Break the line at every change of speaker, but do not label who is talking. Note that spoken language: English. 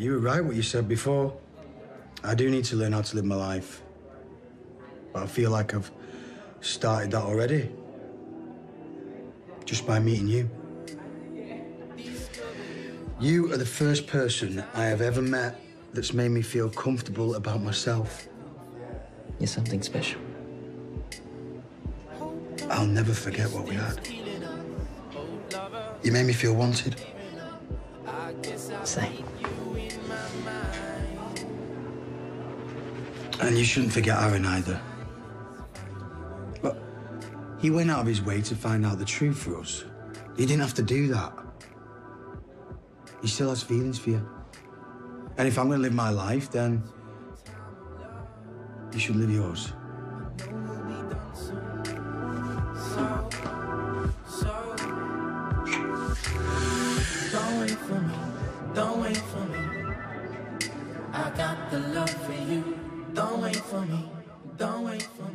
You were right what you said before. I do need to learn how to live my life. But I feel like I've started that already. Just by meeting you. You are the first person I have ever met that's made me feel comfortable about myself.
You're something special.
I'll never forget what we had. You made me feel wanted.
Same.
And you shouldn't forget Aaron either. But he went out of his way to find out the truth for us. He didn't have to do that. He still has feelings for you. And if I'm going to live my life, then you should live yours.
Don't wait for me, don't wait for me. I got the love for you. Don't wait for me, don't wait for me.